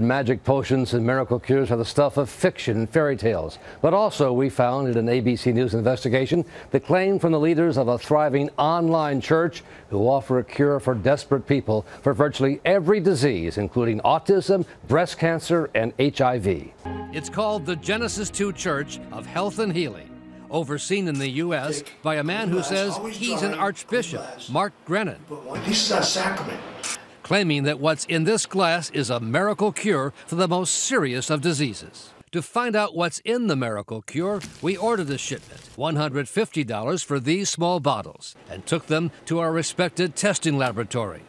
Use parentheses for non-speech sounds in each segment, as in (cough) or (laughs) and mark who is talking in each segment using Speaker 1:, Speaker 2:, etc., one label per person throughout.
Speaker 1: Magic potions and miracle cures are the stuff of fiction and fairy tales. But also, we found in an ABC News investigation the claim from the leaders of a thriving online church who offer a cure for desperate people for virtually every disease, including autism, breast cancer, and HIV. It's called the Genesis 2 Church of Health and Healing overseen in the U.S. by a man who says he's an archbishop, Mark Grenon.
Speaker 2: This is our sacrament
Speaker 1: claiming that what's in this glass is a miracle cure for the most serious of diseases. To find out what's in the miracle cure, we ordered a shipment, $150 for these small bottles, and took them to our respected testing laboratory.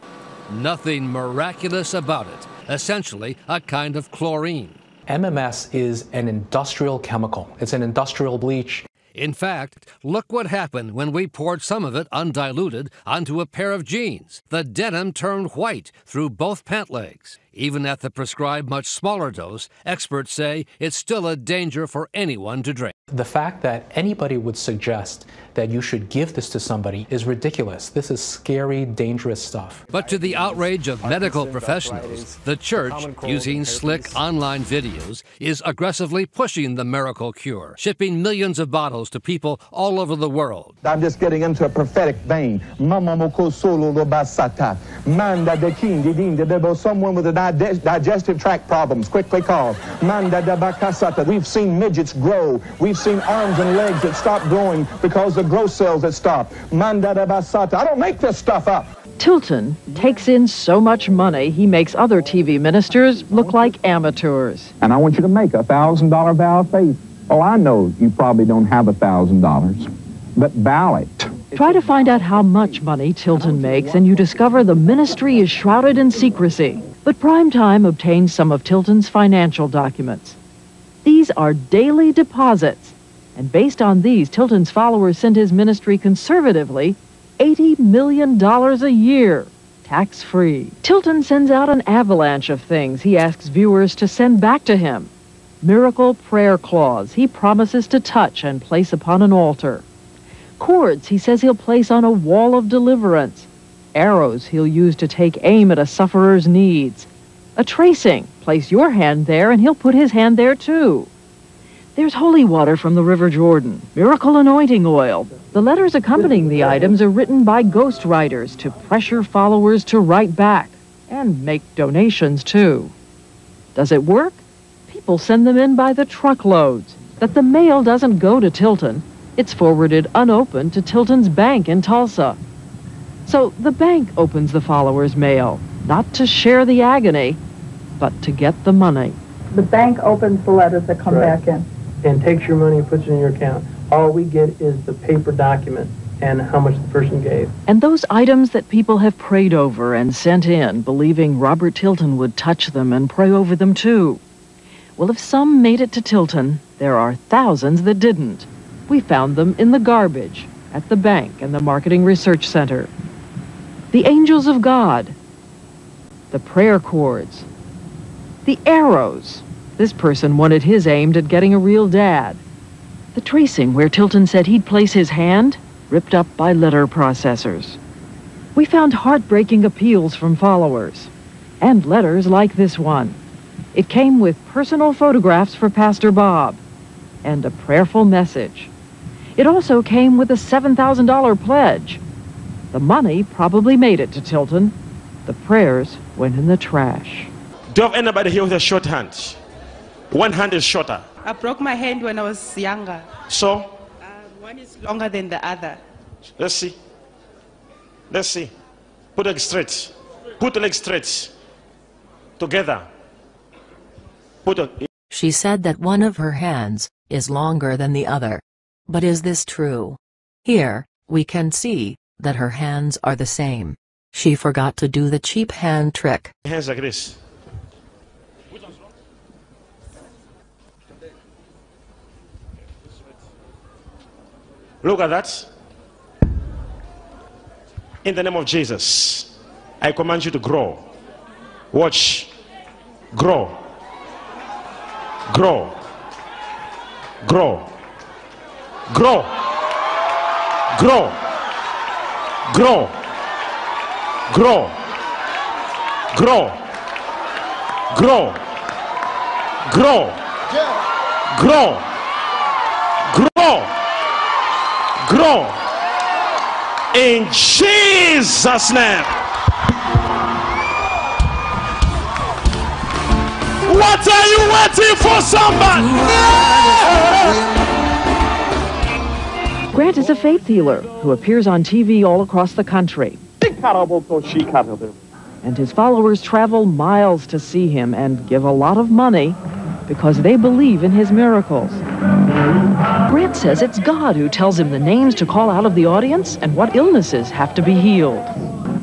Speaker 1: Nothing miraculous about it, essentially a kind of chlorine.
Speaker 3: MMS is an industrial chemical. It's an industrial bleach.
Speaker 1: In fact, look what happened when we poured some of it undiluted onto a pair of jeans. The denim turned white through both pant legs. Even at the prescribed much smaller dose, experts say it's still a danger for anyone to drink.
Speaker 3: The fact that anybody would suggest that you should give this to somebody is ridiculous. This is scary, dangerous stuff.
Speaker 1: But to the outrage of medical professionals, the church, using slick online videos, is aggressively pushing the miracle cure, shipping millions of bottles to people all over the world.
Speaker 4: I'm just getting into a prophetic vein. Someone with a digestive tract problems, quickly called. We've seen midgets grow. We've seen arms and legs that stop growing because the growth cells that stop. I don't make this stuff up.
Speaker 5: Tilton takes in so much money, he makes other TV ministers look like amateurs.
Speaker 4: And I want you to make a $1,000 vow of faith. Oh, I know you probably don't have a $1,000, but vow it.
Speaker 5: Try to find out how much money Tilton makes, and you discover the ministry is shrouded in secrecy. But Primetime obtained some of Tilton's financial documents. These are daily deposits, and based on these, Tilton's followers sent his ministry conservatively $80 million a year, tax free. Tilton sends out an avalanche of things he asks viewers to send back to him. Miracle prayer claws he promises to touch and place upon an altar. Cords he says he'll place on a wall of deliverance arrows he'll use to take aim at a sufferer's needs. A tracing, place your hand there and he'll put his hand there too. There's holy water from the River Jordan, miracle anointing oil. The letters accompanying the items are written by ghost writers to pressure followers to write back and make donations too. Does it work? People send them in by the truckloads. That the mail doesn't go to Tilton. It's forwarded unopened to Tilton's bank in Tulsa. So the bank opens the follower's mail, not to share the agony, but to get the money.
Speaker 6: The bank opens the letters that come right. back in.
Speaker 7: And takes your money and puts it in your account. All we get is the paper document and how much the person gave.
Speaker 5: And those items that people have prayed over and sent in, believing Robert Tilton would touch them and pray over them too. Well, if some made it to Tilton, there are thousands that didn't. We found them in the garbage, at the bank and the Marketing Research Center the angels of God, the prayer cords, the arrows. This person wanted his aimed at getting a real dad. The tracing where Tilton said he'd place his hand, ripped up by letter processors. We found heartbreaking appeals from followers, and letters like this one. It came with personal photographs for Pastor Bob and a prayerful message. It also came with a $7,000 pledge the money probably made it to Tilton. The prayers went in the trash.
Speaker 8: Do you have anybody here with a short hand? One hand is shorter.
Speaker 9: I broke my hand when I was younger.
Speaker 8: So?
Speaker 9: Uh, one is longer than the other.
Speaker 8: Let's see. Let's see. Put leg straight. Put the leg straight. Together. Put a...
Speaker 10: She said that one of her hands is longer than the other. But is this true? Here, we can see that her hands are the same. She forgot to do the cheap hand trick.
Speaker 8: Hands like this. Look at that. In the name of Jesus, I command you to grow. Watch. Grow. Grow. Grow. Grow. Grow grow grow grow grow Grow. Grow. Grow. Grow. In Jesus' name. What are you waiting for, somebody?
Speaker 5: Grant is a faith healer who appears on TV all across the country. And his followers travel miles to see him and give a lot of money because they believe in his miracles. Grant says it's God who tells him the names to call out of the audience and what illnesses have to be healed.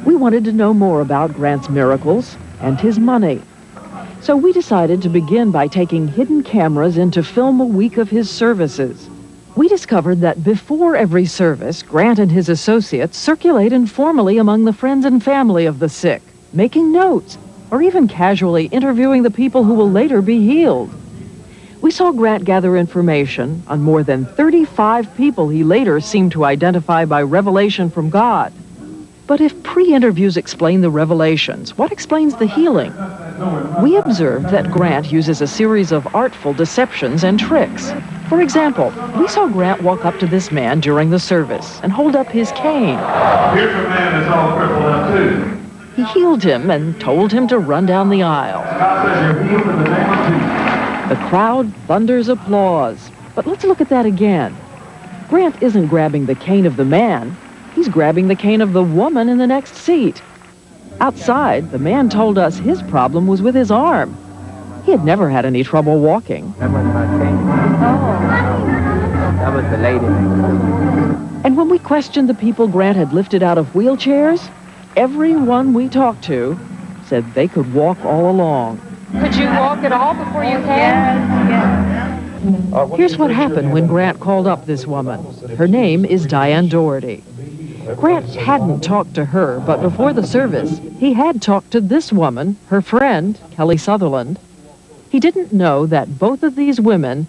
Speaker 5: We wanted to know more about Grant's miracles and his money. So we decided to begin by taking hidden cameras in to film a week of his services. We discovered that before every service, Grant and his associates circulate informally among the friends and family of the sick, making notes, or even casually interviewing the people who will later be healed. We saw Grant gather information on more than 35 people he later seemed to identify by revelation from God. But if pre-interviews explain the revelations, what explains the healing? We observed that Grant uses a series of artful deceptions and tricks. For example, we saw Grant walk up to this man during the service and hold up his cane.
Speaker 2: Here's a man that's all crippled up too.
Speaker 5: He healed him and told him to run down the aisle.
Speaker 2: God says you're healed in the name of Jesus.
Speaker 5: The crowd thunders applause. But let's look at that again. Grant isn't grabbing the cane of the man. He's grabbing the cane of the woman in the next seat. Outside, the man told us his problem was with his arm. He had never had any trouble walking.
Speaker 11: That was my cane. That was the lady.
Speaker 5: And when we questioned the people Grant had lifted out of wheelchairs, everyone we talked to said they could walk all along.
Speaker 12: Could you walk at all before you came?
Speaker 5: Here's what happened when Grant called up this woman. Her name is Diane Doherty. Grant hadn't talked to her, but before the service, he had talked to this woman, her friend, Kelly Sutherland. He didn't know that both of these women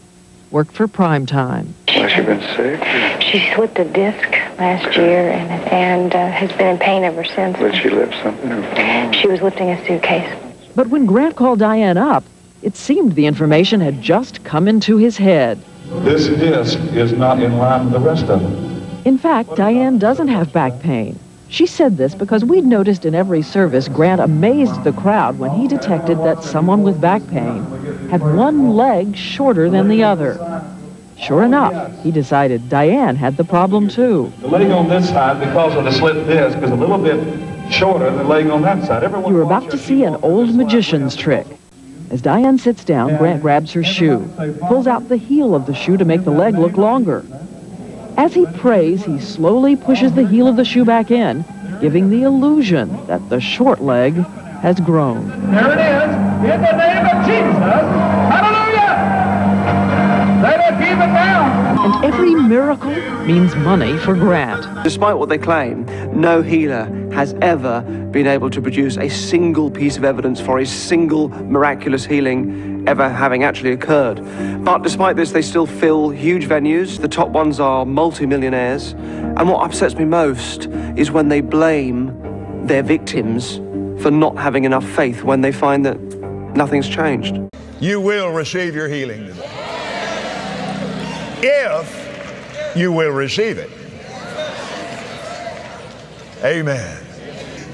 Speaker 5: worked for prime time.
Speaker 13: Has she been sick?
Speaker 14: She slipped a disc last year and and uh, has been in pain ever since.
Speaker 13: Did she lift something or?
Speaker 14: She was lifting a suitcase.
Speaker 5: But when Grant called Diane up, it seemed the information had just come into his head.
Speaker 2: This disc is not in line with the rest of them.
Speaker 5: In fact, Diane doesn't have back pain. She said this because we'd noticed in every service Grant amazed the crowd when he detected that someone with back pain had one leg shorter than the other. Sure enough, he decided Diane had the problem too.
Speaker 2: The leg on this side, because of the slit disc, is a little bit shorter than the leg on that side. Everyone
Speaker 5: You're about to see an old magician's trick. As Diane sits down, Grant grabs her shoe, pulls out the heel of the shoe to make the leg look longer. As he prays, he slowly pushes the heel of the shoe back in, giving the illusion that the short leg has grown.
Speaker 2: There it is. In the name of Jesus. Hallelujah. Let it keep it down.
Speaker 5: And every miracle means money for Grant.
Speaker 15: Despite what they claim, no healer has ever been able to produce a single piece of evidence for a single miraculous healing ever having actually occurred. But despite this, they still fill huge venues. The top ones are multimillionaires. And what upsets me most is when they blame their victims for not having enough faith when they find that nothing's changed.
Speaker 16: You will receive your healing today. If you will receive it. Amen.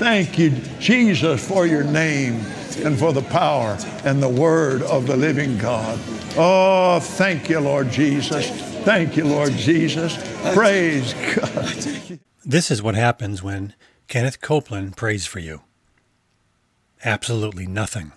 Speaker 16: Thank you, Jesus, for your name and for the power and the word of the living God. Oh, thank you, Lord Jesus. Thank you, Lord Jesus. Praise God.
Speaker 17: This is what happens when Kenneth Copeland prays for you. Absolutely nothing.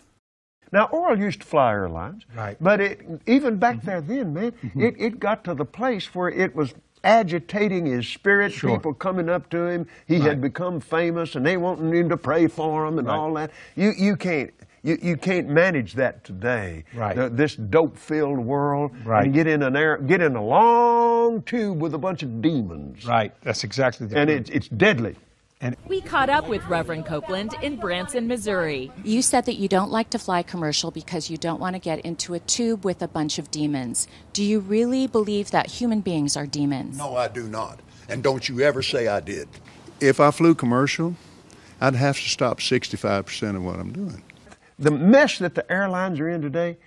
Speaker 18: Now, Oral used to fly airlines,
Speaker 17: Right.
Speaker 18: but it, even back mm-hmm. there then, man, mm-hmm. it, it got to the place where it was agitating his spirit,
Speaker 17: Sure.
Speaker 18: people coming up to him. He
Speaker 17: Right.
Speaker 18: had become famous, and they wanting him to pray for him and
Speaker 17: Right.
Speaker 18: all that. You, you can't. You, you can't manage that today.
Speaker 17: Right.
Speaker 18: The- this dope-filled world,
Speaker 17: Right.
Speaker 18: and get in an air, get in a long tube with a bunch of demons,
Speaker 17: Right. That's exactly the
Speaker 18: and it's it's deadly.
Speaker 19: And we caught up with Reverend Copeland in Branson, Missouri.
Speaker 20: You said that you don't like to fly commercial because you don't want to get into a tube with a bunch of demons. Do you really believe that human beings are demons?
Speaker 21: No, I do not. And don't you ever say I did. If I flew commercial, I'd have to stop 65% of what I'm doing.
Speaker 18: the mess that the airlines are in today,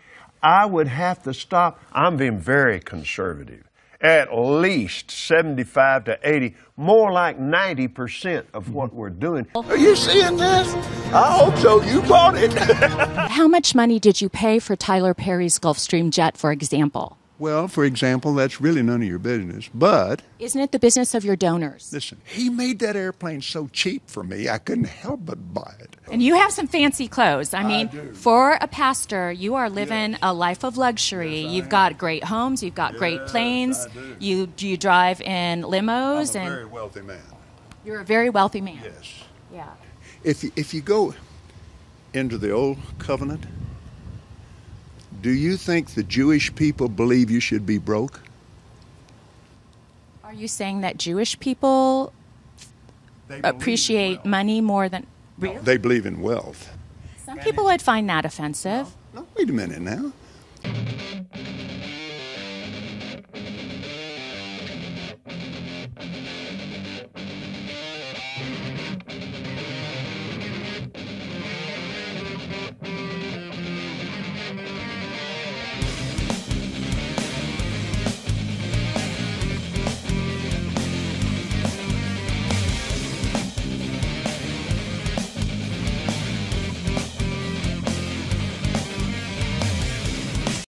Speaker 18: I would have to stop. I'm being very conservative. At least 75 to 80, more like 90% of mm-hmm. what we're doing.
Speaker 21: Are you seeing this? I hope so. You bought it. (laughs)
Speaker 20: How much money did you pay for Tyler Perry's Gulfstream jet, for example?
Speaker 21: Well, for example, that's really none of your business. But
Speaker 20: Isn't it the business of your donors?
Speaker 21: listen, he made that airplane so cheap for me, I couldn't help but buy it.
Speaker 20: And you have some fancy clothes. I mean, for a pastor, you are living a life of luxury. you've got great homes, you've got great planes. You you drive in limos
Speaker 21: I'm a
Speaker 20: and
Speaker 21: very wealthy man.
Speaker 20: you're a very wealthy man.
Speaker 21: Yes.
Speaker 20: Yeah.
Speaker 21: If if you go into the old covenant, do you think the Jewish people believe you should be broke?
Speaker 20: Are you saying that Jewish people appreciate money more than really?
Speaker 21: They believe in wealth.
Speaker 20: Some people would find that offensive.
Speaker 21: No, wait a minute now.